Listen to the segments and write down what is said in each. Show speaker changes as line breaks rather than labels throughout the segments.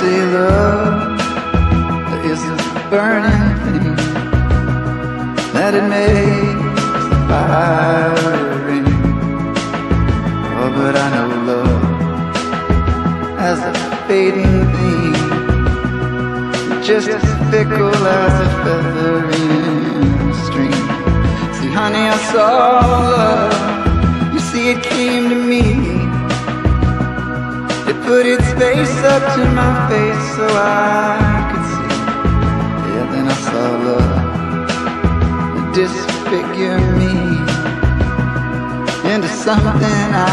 see love is a burning thing that it makes the fire ring. Oh, but I know love as a fading thing, just as fickle as a feather in a string. See, honey, I saw love. You see, it came to me. Put its face up to my face so I could see. Yeah, then I saw love disfigure me into something I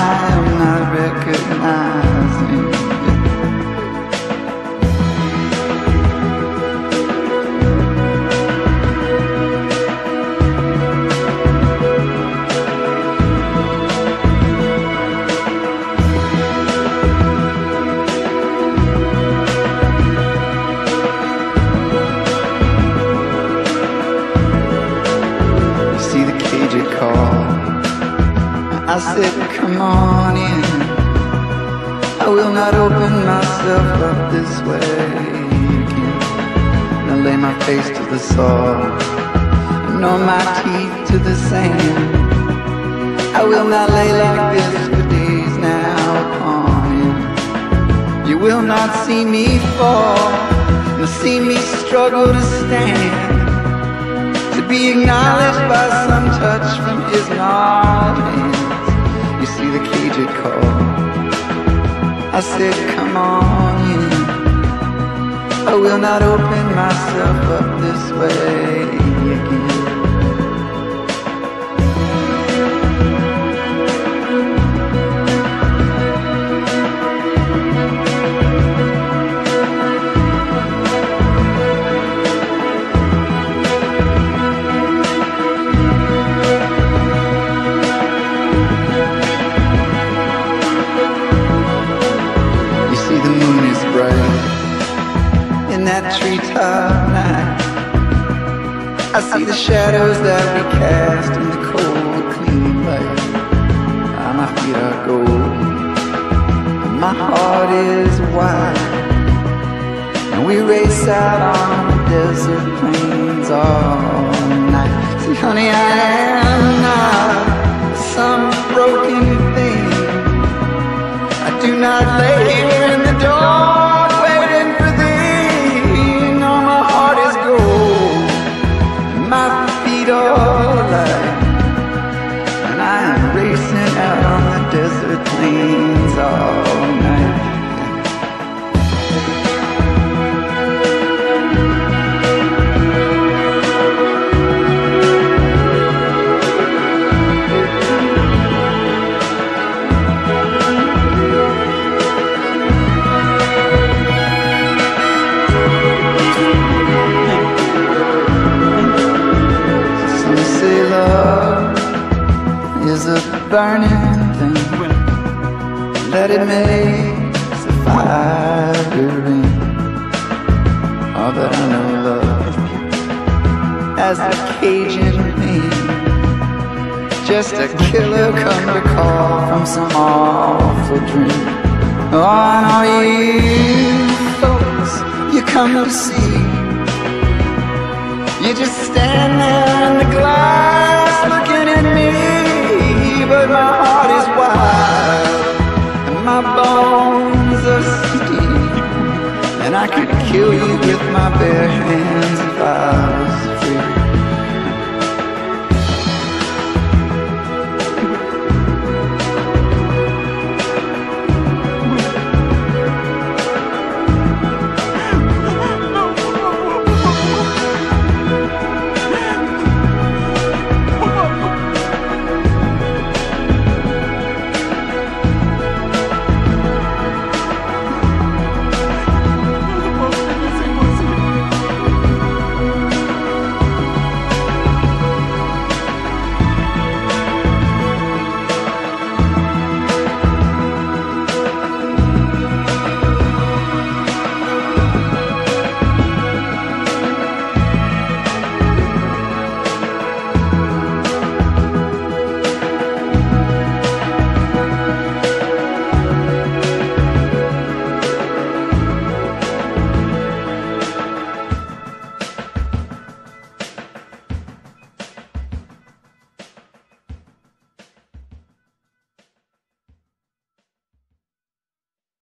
called. I said, come on in. I will not open myself up this way again. Now lay my face to the soil, nor my teeth to the sand. I will not lay like this for days now upon end. You will not see me fall, nor see me struggle to stand to be acknowledged by some hands. You see the cage it called. I said, come on in. I will not open myself up this way see the shadows that we cast in the cold, clean light. Ah, my feet are gold, and my heart is wide. And we race out on the desert plains all night. See, honey, I am not some broken thing. I do not lay burning thing that it makes a fire ring. Oh, but I know love as a Cajun thing, just a killer come to call from some awful dream. Oh, and all you folks you come to see. You just stand there in the glass looking at me, but my heart is wild and my bones are steel, and I could kill you with my bare hands if I was free.